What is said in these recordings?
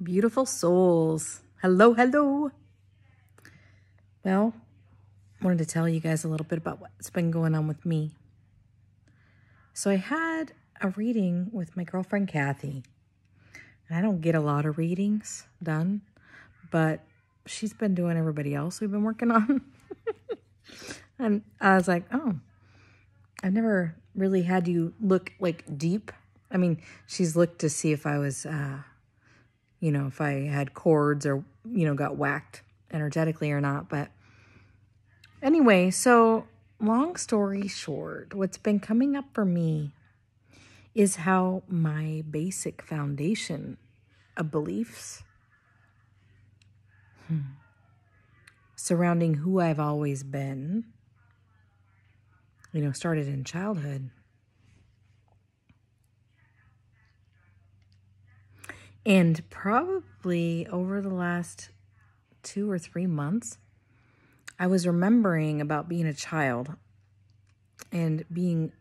Beautiful souls. Hello, hello. Well, wanted to tell you guys a little bit about what's been going on with me. So I had a reading with my girlfriend Kathy. And I don't get a lot of readings done, but she's been doing everybody else we've been working on. and I was like, oh, I've never really had you look like deep. I mean, she's looked to see if I was uh, you know, if I had cords or, you know, got whacked energetically or not. But anyway, so long story short, what's been coming up for me is how my basic foundation of beliefs hmm, surrounding who I've always been, you know, started in childhood And probably over the last two or three months, I was remembering about being a child and being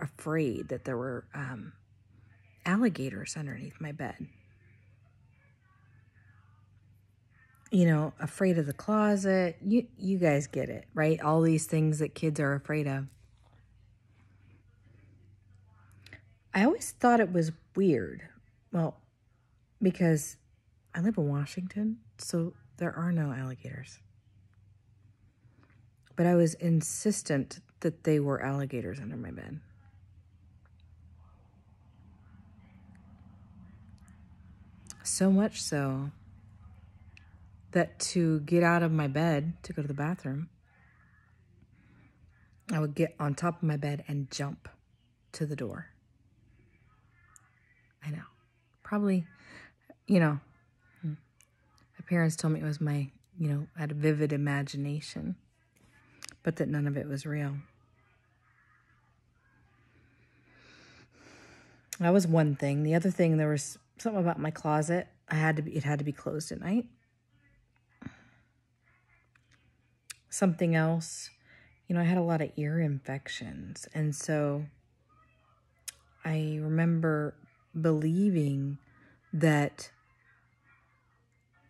afraid that there were um, alligators underneath my bed. You know, afraid of the closet. You you guys get it, right? All these things that kids are afraid of. I always thought it was weird. Well, because I live in Washington, so there are no alligators. But I was insistent that they were alligators under my bed. So much so that to get out of my bed to go to the bathroom, I would get on top of my bed and jump to the door. I know. Probably you know, my parents told me it was my, you know, I had a vivid imagination, but that none of it was real. That was one thing. The other thing, there was something about my closet. I had to be, it had to be closed at night. Something else, you know, I had a lot of ear infections. And so I remember believing that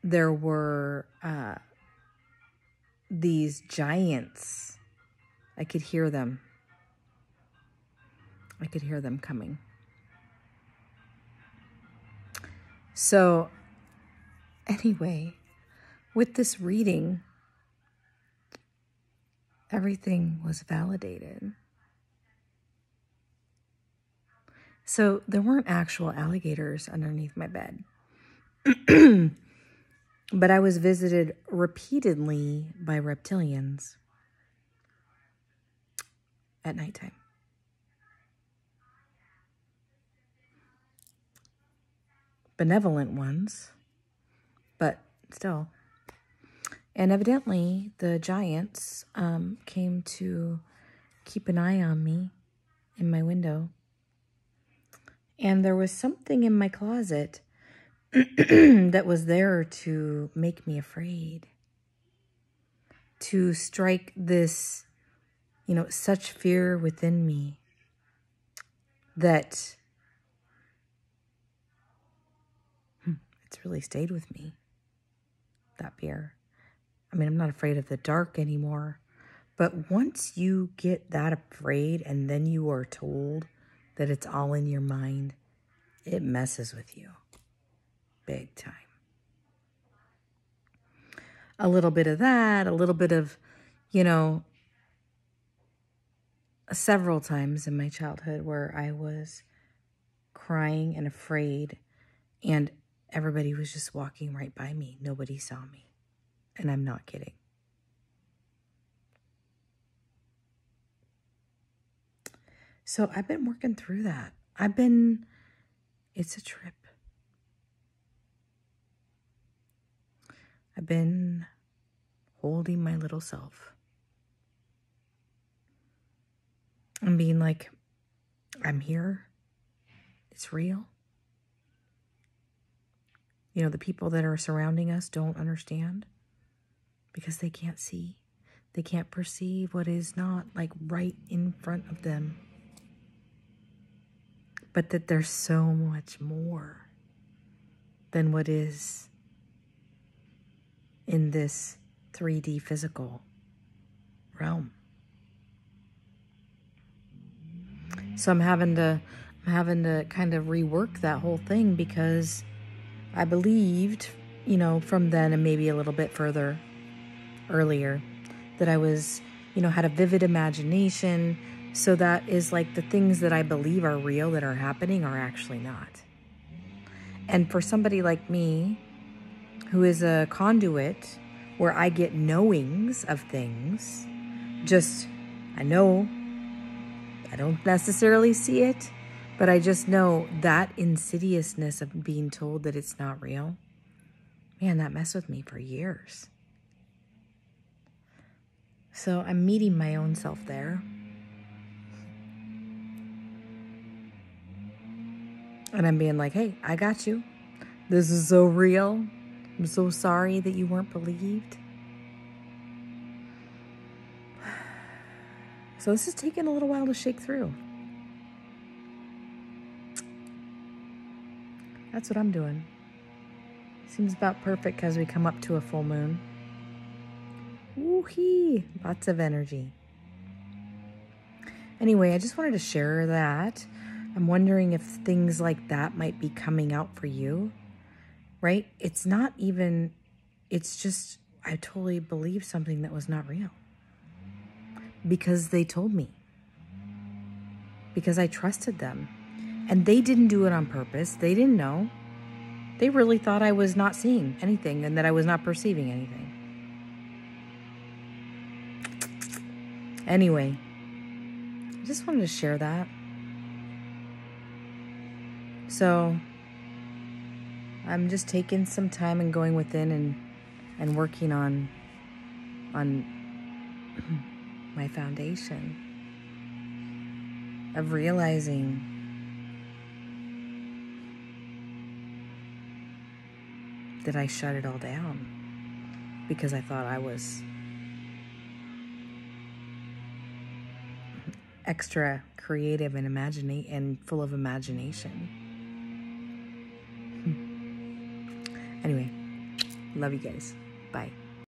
there were uh, these giants. I could hear them. I could hear them coming. So, anyway, with this reading, everything was validated. So, there weren't actual alligators underneath my bed. But I was visited repeatedly by reptilians at nighttime. Benevolent ones, but still. And evidently, the giants um, came to keep an eye on me in my window. And there was something in my closet that was there to make me afraid, to strike this, you know, such fear within me that hmm, it's really stayed with me, that fear. I mean, I'm not afraid of the dark anymore. But once you get that afraid and then you are told that it's all in your mind, it messes with you big time. A little bit of that, a little bit of, you know, several times in my childhood where I was crying and afraid, and everybody was just walking right by me. Nobody saw me. And I'm not kidding. So I've been working through that. I've been, it's a trip. I've been holding my little self and being like, I'm here. It's real. You know, the people that are surrounding us don't understand because they can't see. They can't perceive what is not like right in front of them. But that there's so much more than what is in this 3D physical realm. So I'm having to I'm having to kind of rework that whole thing because I believed, you know, from then and maybe a little bit further earlier that I was, you know, had a vivid imagination. So that is like the things that I believe are real that are happening are actually not. And for somebody like me, who is a conduit where I get knowings of things, just I know I don't necessarily see it, but I just know that insidiousness of being told that it's not real. Man, that messed with me for years. So I'm meeting my own self there. And I'm being like, hey, I got you. This is so real. I'm so sorry that you weren't believed. So this is taking a little while to shake through. That's what I'm doing. Seems about perfect as we come up to a full moon. Woohee! Lots of energy. Anyway, I just wanted to share that. I'm wondering if things like that might be coming out for you, right? It's not even, it's just, I totally believed something that was not real because they told me, because I trusted them. And they didn't do it on purpose. They didn't know. They really thought I was not seeing anything and that I was not perceiving anything. Anyway, I just wanted to share that. So, I'm just taking some time and going within and and working on on my foundation of realizing that I shut it all down because I thought I was extra creative and imagine and full of imagination. Love you guys. Bye.